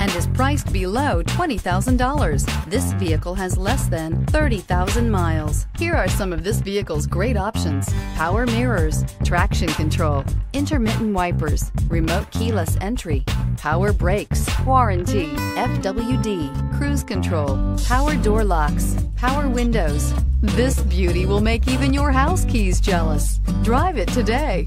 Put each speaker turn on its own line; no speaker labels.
and is priced below $20,000. This vehicle has less than 30,000 miles. Here are some of this vehicle's great options. Power mirrors, traction control, intermittent wipers, remote keyless entry, power brakes, warranty, FWD, cruise control, power door locks, power windows. This beauty will make even your house keys jealous. Drive it today.